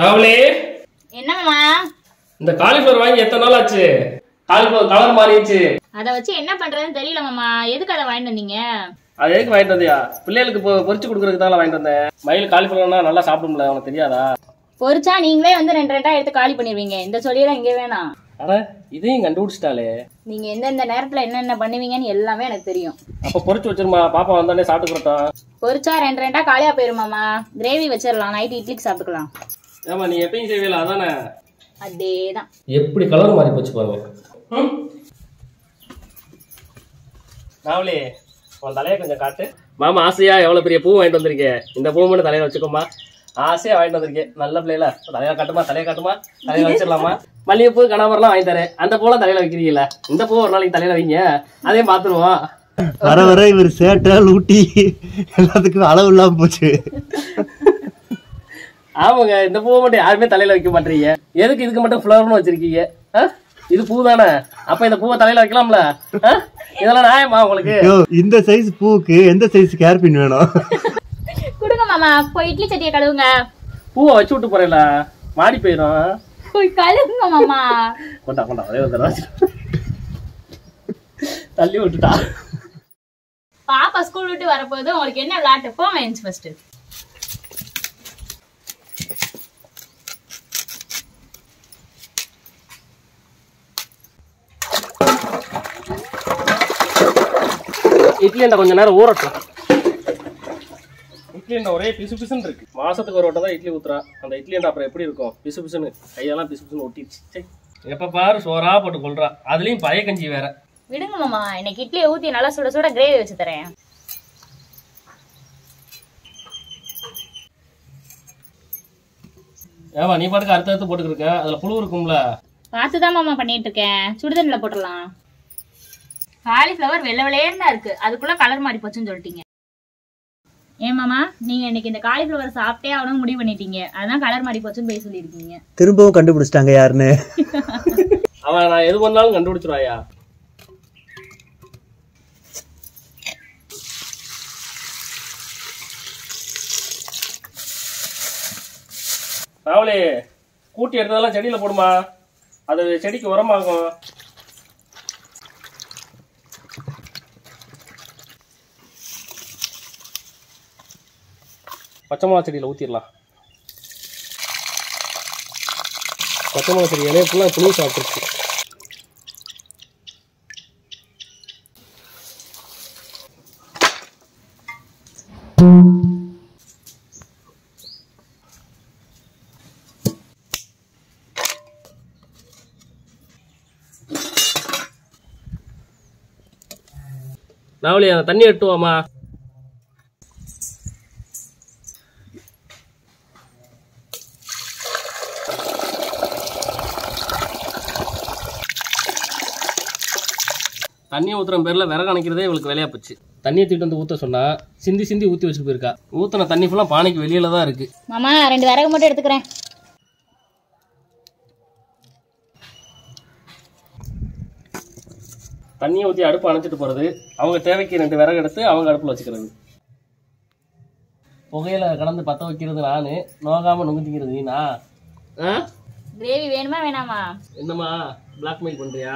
நாவலே என்னம்மா இந்த காலிஃபிளவர் வாங்கி எத்தனை நாள் ஆச்சு? காலிஃபிளவர் கலர் மாறிடுச்சு. அத வச்சு என்ன பண்றதுன்னு தெரியல மாமா எதுக்கு அதை வாங்கிட்டு வந்தீங்க? அது எதுக்கு வாங்கிட்டு வந்தியா? பிள்ளைகளுக்கு பொரிச்சு கொடுக்கறதுக்கு தான் வாங்கிட்டு வந்தேன். மயில் காலிஃபிளவர்னா நல்லா சாப்பிடும்ல உனக்கு தெரியாதா? பொரிச்சா நீங்களே வந்து ரெண்டு ரெண்டா எடுத்து காலி பண்ணிடுவீங்க. இந்த சொல்லியெல்லாம் இங்கே வேணாம். அட இதையும் கண்டுபிடிச்சிட்டாலே நீங்க எந்தெந்த நேரத்துல என்னென்ன பண்ணுவீங்கன்னு எல்லாமே எனக்கு தெரியும். அப்ப பொரிச்சு வச்சிருமா பாப்பா வந்தானே சாப்பிட்டுக்கிறோம் பொரிச்சா ரெண்டு ரெண்டா காலியா போயிருமாமா கிரேவி வச்சிடலாம். நைட் இட்லிக்கு சாப்பிட்டுக்கலாம். ஏமா நீ எப்பயும் செய்வீல அதானே? அதேதான். எப்படி கலர் மாறி போச்சு பாருங்க. ம்? நாவலே உன் தலையை கொஞ்சம் காட்டு. மாமா ஆசையா எவ்வளவு பெரிய பூ வாங்கிட்டு வந்திருக்கேன் இந்த பூ மட்டும் தலையில வச்சுக்கோமா ஆசையா வாங்கிட்டு வந்திருக்கேன். நல்ல பிள்ளைல. தலையில காட்டுமா தலையை காட்டுமா? தலையில வச்சிடலாமா? மல்லிகைப்பூ கனவரெல்லாம் வாங்கி தரேன். அந்த பூலாம் தலையில வைக்கிறீங்களா இந்த பூ ஒரு நாளைக்கு தலையில வைங்க. அதையும் பாத்துருவோம் வர வர இவர் சேட்டை லூட்டி எல்லாத்துக்கும் அளவு இல்லாம போச்சு. ஆமாங்க இந்த பூவை மட்டும் யாருமே தலையில வைக்க மாட்டீங்க எதுக்கு இதுக்கு மட்டும் ஃப்ளவர்னு வச்சிருக்கீங்க? இது பூ தானே? அப்ப இந்த பூவை தலையில வைக்கலாம்ல? இதெல்லாம் நியாயமா உங்களுக்கு? இந்த சைஸ் பூவுக்கு எந்த சைஸ் கேர்பின் வேணும்? கொடுங்க மாமா போய் இட்லி சட்டியை கழுவுங்க. பூவை வச்சு விட்டு போறேல மாடி போயிடும் போய் கழுவுங்க மாமா. கொண்டா கொண்டா ஒரே ஒரு தடவை. தள்ளி விட்டுட்டா. பாப்பா ஸ்கூல் விட்டு வரப்போது உங்களுக்கு என்ன விளையாட்டு? எஞ்சி ஃபர்ஸ்ட் இட்லி என்ன கொஞ்ச நேரம் ஊறட்டும். இட்லி என்ன ஒரே பிசு பிசுன்னு இருக்கு. மாசத்துக்கு ஒரு வட்டம் தான் இட்லி ஊத்துறா. அந்த இட்லி என்ன அப்புறம் எப்படி இருக்கும்? பிசு பிசுன்னு. கையெல்லாம் பிசு பிசுன்னு ஒட்டிடுச்சு. எப்ப பாரு சோறா போட்டு கொள்றா அதுலயும் பழைய கஞ்சி வேற. விடுங்க மாமா இன்னைக்கு இட்லியை ஊத்தி நல்லா சுட சுட கிரேவி வச்சு தரேன். ஏமா நீ பாட்டுக்கு அடுத்த அடுத்து போட்டுக்கிட்டு இருக்க? அதுல புழு இருக்கும்ல. பார்த்து தான் மாமா பண்ணிட்டு இருக்கேன். சுடுதண்ணில போட்டுடலாம். காலிஃப்ளவர் வெள்ளை வெள்ளையன்னு தான் இருக்கு. அதுக்குள்ள கலர் மாறி போச்சுன்னு சொல்லிட்டீங்க. ஏன் மாமா? நீங்க இன்னைக்கு இந்த காலிஃப்ளவர் சாப்பிட்டே ஆகணும் முடிவு பண்ணிட்டீங்க. அதான் கலர் மாறி போச்சுன்னு போய் சொல்லியிருக்கீங்க. திரும்பவும் கண்டுபிடிச்சிட்டாங்க யாருன்னு. அவன் நான் எது பண்ணாலும் கண்டுபிடிச்சிருவாயா ராவலி கூட்டி எடுத்ததெல்லாம் செடியில போடுமா? அது செடிக்கு உரமாகும். பச்சை மிளகா செடியில் ஊற்றிடலாம் பச்சை மிளகா செடி இலையை ஃபுல்லாக புளி சாப்பிட்டுருச்சு. நாவலி அந்த தண்ணி எட்டுவாமா தண்ணியை ஊத்துற பேர்ல விறகு அணைக்கிறதே இவளுக்கு வேலையா போச்சு. தண்ணியை தூக்கிட்டு வந்து ஊத்த சொன்னா சிந்தி சிந்தி ஊத்தி வச்சுட்டு போயிருக்கா. ஊத்துன தண்ணி ஃபுல்லா பானைக்கு வெளியில தான் இருக்கு. மாமா ரெண்டு விறகு மட்டும் எடுத்துக்கிறேன். தண்ணியை ஊற்றி அடுப்பு அணைச்சிட்டு போறது. அவங்க தேவைக்கு ரெண்டு விறகு எடுத்து அவங்க அடுப்புல வச்சுக்கிறது. புகையில கலந்து பத்த வைக்கிறது நானு. நோகாம நொங்கு திங்கிறது நீனா. ஆ? கிரேவி வேணுமா வேணாமா? என்னம்மா? பிளாக்மெயில் பண்றியா?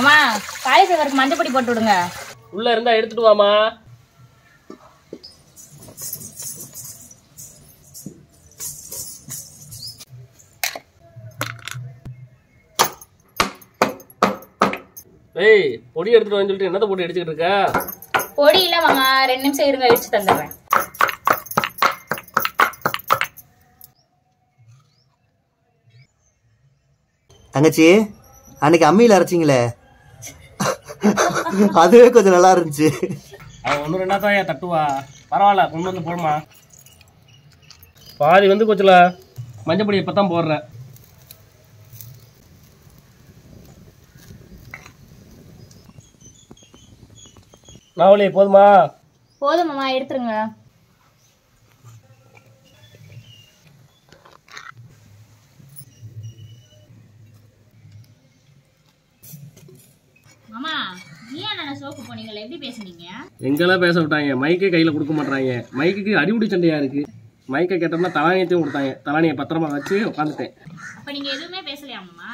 மாமா காலிஃப்ளவருக்கு மஞ்சள் பொடி போட்டு விடுங்க. உள்ள இருந்தா எடுத்துட்டு வாமா ஏய் பொடி எடுத்துட்டு வந்து சொல்லிட்டு என்னத்த போட்டு அடிச்சுக்கிட்டு இருக்க? பொடி இல்ல மாமா ரெண்டு நிமிஷம் இருங்க அழிச்சு தந்துடுறேன். தங்கச்சி அன்னைக்கு அம்மியில அரைச்சிங்களே? அதுவே கொஞ்சம் நல்லா இருந்துச்சு. அவன் ஒன்று ரெண்டா தான் ஏன் தட்டுவா? பரவாயில்ல கொண்டு வந்து போடுமா? பாதி வந்து கொஞ்சம் மஞ்சப்பொடி இப்போ தான் போடுறேன். நாவலி போதுமா? போதும் மாமா எடுத்துருங்க. போனீங்கல்ல எப்படி பேசுனீங்க? எங்கெல்லாம் பேச விட்டாங்க? மைக்கே கையில கொடுக்க மாட்டாங்க மைக்குக்கு அடிபடி சண்டையா இருக்கு. மைக்கை கேட்டோம்னா தலானியத்தையும் கொடுத்தாங்க. தலானியை பத்திரமா வச்சு உட்காந்துட்டேன். அப்ப நீங்க எதுவுமே பேசலையாமா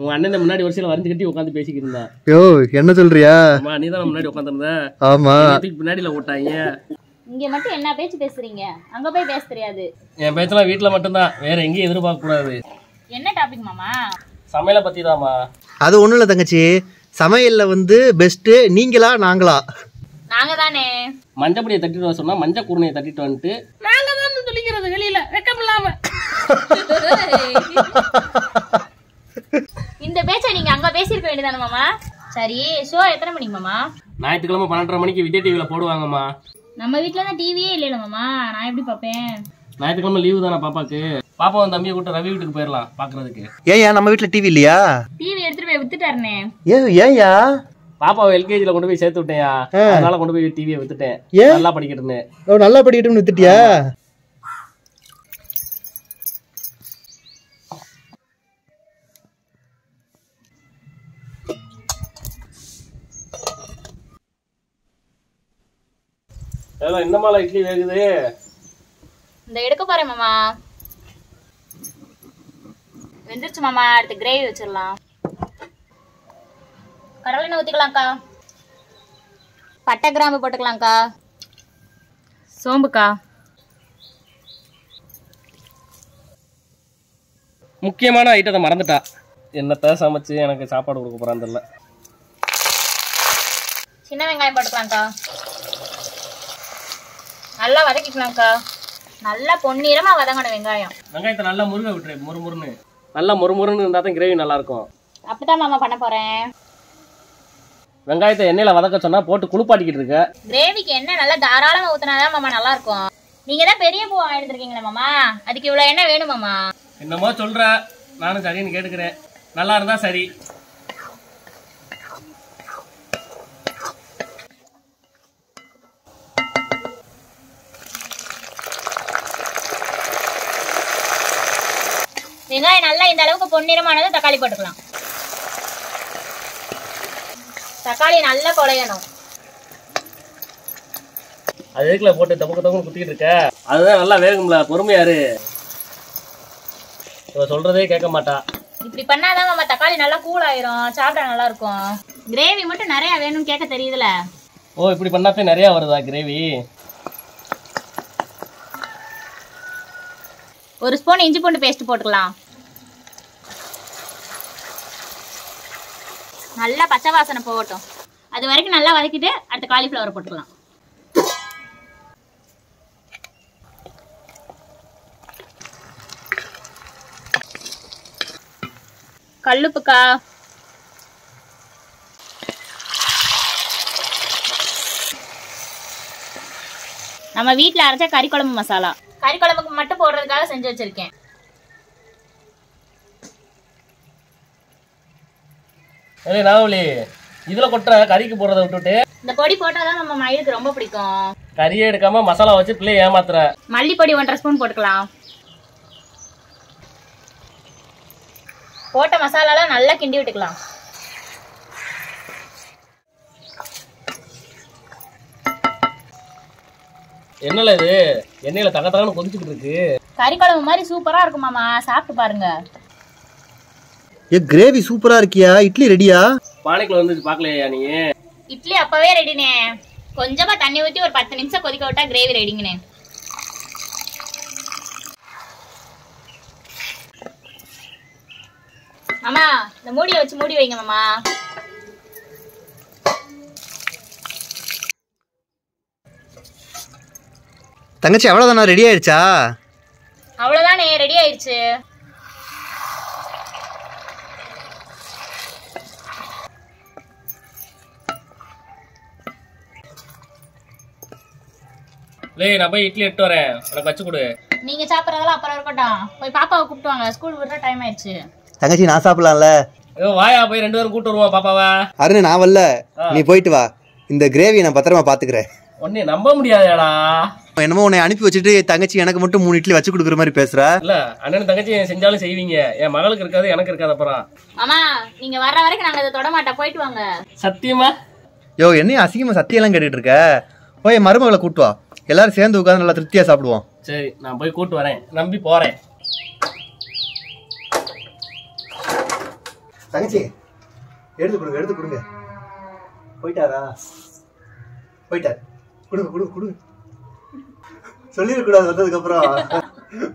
உங்க அண்ணன் முன்னாடி வரிசையில வரைஞ்சு கட்டி உட்காந்து பேசிக்கிட்டு இருந்தா யோ என்ன சொல்றியா? அம்மா நீ தான் முன்னாடி உட்காந்துருந்த. ஆமா. பின்னாடியில ஓட்டாங்க இங்க மட்டும் என்ன பேச்சு பேசுறீங்க? அங்க போய் பேச தெரியாது. என் பேச்செல்லாம் வீட்டுல மட்டும்தான். வேற எங்கேயும் எதிர்பார்க்க கூடாது என்ன டாபிக் மாமா? சமையலை பத்தி அது ஒண்ணும் இல்ல தங்கச்சி. சமையல்ல வந்து பெஸ்ட் நீங்களா நாங்களா? நாங்க தானே மஞ்சப்பொடியை தட்டிட்டு வர சொன்னா மஞ்சள் குருணையை தட்டிட்டு வந்துட்டு நாங்க தான் சொல்லிக்கிறது வெளியில வெக்கம் இல்லாம. இந்த பேச்சை நீங்க அங்க பேசியிருக்க வேண்டியதானே மாமா? சரி ஷோ எத்தனை மணிக்கு மாமா? ஞாயிற்றுக்கிழமை பன்னெண்டரை மணிக்கு விஜய் டிவியில போடுவாங்கம்மா. நம்ம வீட்ல தான் டிவியே இல்லைல மாமா. நான் எப்படி பாப்பேன் ஞாயிற்றுக்கிழமை லீவு தானே பாப்பாக்கு? பாப்பாவும் தம்பியை கூட்ட ரவி வீட்டுக்கு போயிடலாம் பாக்குறதுக்கு. ஏன் நம்ம வீட்ல டிவி இல்லையா? டிவி எடுத்துட்டு போய் வித்துட்டாருனே ஏ ஏன்யா பாப்பாவை எல்கேஜில கொண்டு போய் சேர்த்து விட்டேன்யா. அதனால கொண்டு போய் டிவியை வித்துட்டேன். ஏன்? நல்லா படிக்கிட்டு இருந்தேன் ஓ, நல்லா படிக்கட்டும்னு வித்துட்டியா? ஏதோ இந்த மாலை இட்லி வேகுது? இந்த எடுக்க போறேன் மாமா. வெந்துருச்சு மாமா அடுத்து கிரேவி வச்சிடலாம். கடலை எண்ணெய் ஊத்திக்கலாம்க்கா. பட்டை கிராம்பு போட்டுக்கலாம்க்கா. சோம்புக்கா? முக்கியமான ஐட்டத்தை மறந்துட்டா. என்னத்த சமைச்சு எனக்கு சாப்பாடு கொடுக்க போறான்னு தெரியல. சின்ன வெங்காயம் போட்டுக்கலாம்க்கா. நல்லா வதக்கிக்கலாம்க்கா. நல்லா பொன்னிறமா வதங்கணும் வெங்காயம். வெங்காயத்தை நல்லா முருக விட்டுரு முறுமுறுன்னு நல்லா முறுமுறுன்னு இருந்தா தான் கிரேவி நல்லா இருக்கும் அப்படிதான் மாமா பண்ண போறேன். வெங்காயத்தை எண்ணெயில வதக்க சொன்னா போட்டு குளிப்பாட்டிக்கிட்டு இருக்க. கிரேவிக்கு என்ன நல்லா தாராளமா ஊத்துனாதான் மாமா நல்லா இருக்கும் நீங்க தான் பெரிய பூ எடுத்திருக்கீங்களே மாமா? அதுக்கு இவ்வளவு எண்ணெய் வேணும் மாமா. என்னமோ சொல்ற. நானும் சரின்னு கேட்டுக்கிறேன். நல்லா இருந்தா சரி. வெங்காயம் நல்லா இந்த அளவுக்கு பொன்னிறமானதும் தக்காளி போட்டுக்கலாம். தக்காளி நல்லா குழையணும். அது எதுக்குல போட்டு தப்புக்கு தப்புன்னு குத்திக்கிட்டு இருக்க? அதுதான் நல்லா வேகும்ல பொறுமையாரு இவ சொல்றதே கேட்க மாட்டா. இப்படி பண்ணாதான் மாமா தக்காளி நல்லா கூல் ஆயிரும். சாப்பிட நல்லா இருக்கும். கிரேவி மட்டும் நிறைய வேணும்னு கேட்க தெரியுதுல. ஓ இப்படி பண்ணாத்தே நிறைய வருதா கிரேவி ஒரு ஸ்பூன் இஞ்சி பூண்டு பேஸ்ட் போட்டுக்கலாம். நல்லா பச்சை வாசனை போகட்டும். அது வரைக்கும் நல்லா வதக்கிட்டு அடுத்த காலிஃப்ளவர் போட்டுக்கலாம். கல்லுப்புக்கா. நம்ம வீட்டில் அரைச்ச கறி குழம்பு மசாலா. கறி குழம்புக்கு மட்டும் போடுறதுக்காக செஞ்சு வச்சிருக்கேன். ஏய் நாவலி இதுல கொட்டுற கறிக்கு போடுறத விட்டுட்டு. இந்த பொடி போட்டாதான் நம்ம மயிலுக்கு ரொம்ப பிடிக்கும். கறியே எடுக்காம மசாலா வச்சு பிள்ளைய ஏமாத்துற. மல்லிப்பொடி ஒன்றரை ஸ்பூன் போட்டுக்கலாம். போட்ட மசாலாலாம் நல்லா கிண்டி விட்டுக்கலாம். என்னல இது? எண்ணெயில தக தகன்னு கொதிச்சுக்கிட்டு இருக்கு. கறி குழம்பு மாதிரி சூப்பரா இருக்கும் மாமா. சாப்பிட்டு பாருங்க. ஏ கிரேவி சூப்பரா இருக்கியா? இட்லி ரெடியா பானைக்குள்ள வந்து பாக்கலையா நீ இட்லி அப்பவே ரெடினே கொஞ்சமா தண்ணி ஊத்தி ஒரு பத்து நிமிஷம் கொதிக்க விட்டா கிரேவி ரெடிங்கண்ணே மாமா இந்த மூடியை வச்சு மூடி வைங்க மாமா. தங்கச்சி அவ்வளவுதானா? ரெடி ஆயிடுச்சா? அவ்வளவுதானே ரெடி ஆயிடுச்சு. லேய் நான் போய் இட்லி எடுத்து வரேன். எனக்கு வச்சு கொடு. நீங்க சாப்பிடறதெல்லாம் அப்புறம் இருக்கட்டும். போய் பாப்பாவை கூப்பிட்டு வாங்க ஸ்கூல் விடுற டைம் ஆயிடுச்சு. தங்கச்சி நான் சாப்பிடலாம்ல? ஐயோ வாயா போய் ரெண்டு பேரும் கூட்டு வருவோம் பாப்பாவா? அருண் நான் வரல. நீ போயிட்டு வா. இந்த கிரேவி நான் பத்திரமா பாத்துக்கிறேன். ஒன்னே நம்ப முடியாதேடா. என்னமோ உன்னை அனுப்பி வச்சுட்டு தங்கச்சி எனக்கு மட்டும் மூணு இட்லி வச்சு கொடுக்குற மாதிரி பேசுற. இல்ல அண்ணன் தங்கச்சி செஞ்சாலும் செய்வீங்க. என் மகளுக்கு இருக்காது எனக்கு இருக்காது அப்புறம். மாமா நீங்க வர்ற வரைக்கும் நாங்க இதை தொட மாட்டோம் போயிட்டு வாங்க. சத்தியமா? யோ என்னையும் அசிங்கமா சத்தியெல்லாம் கேட்டுட்டு இருக்க? போய் மருமகளை கூட்டு வா. எல்லாரும் சேர்ந்து உட்காந்து நல்லா திருப்தியா சாப்பிடுவோம். சரி நான் போய் கூட்டு வரேன். நம்பி போறேன். தங்கச்சி எடுத்து கொடுங்க எடுத்து கொடுங்க. போயிட்டாரா? போயிட்டார். கொடுங்க கொடுங்க கொடுங்க சொல்லிடக்கூடாது வந்ததுக்கு அப்புறம்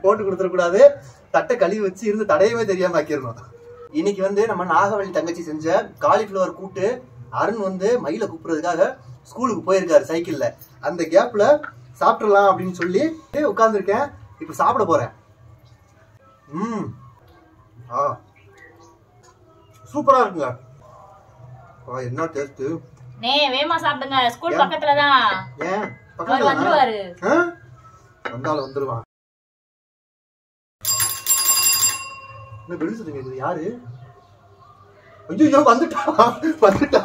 போட்டு கொடுத்துடக்கூடாது. தட்டை கழுவி வச்சு இருந்து தடையவே தெரியாம ஆக்கிடணும். இன்னைக்கு வந்து நம்ம நாகவள்ளி தங்கச்சி செஞ்ச காலிஃப்ளவர் கூட்டு அருண் வந்து மயில கூப்பிடுறதுக்காக ஸ்கூலுக்கு போயிருக்காரு சைக்கிள்ல அந்த கேப்ல சாப்பிடலாம் அப்படின்னு சொல்லி உட்கார்ந்துருக்கேன். இப்ப சாப்பிட போறேன். ம். ஆ. சூப்பரா இருக்குங்க. ஆ, என்ன டேஸ்ட் நே வேமா சாப்பிடுங்க. ஸ்கூல் பக்கத்துல தான் ஏன்? பக்கத்துல வந்துருவாரு. ஆ? வந்தாலும் வந்துருவான். என்ன பெருசு கேக்குது யாரு? ஐயோ வந்துட்டா. வந்துட்டா.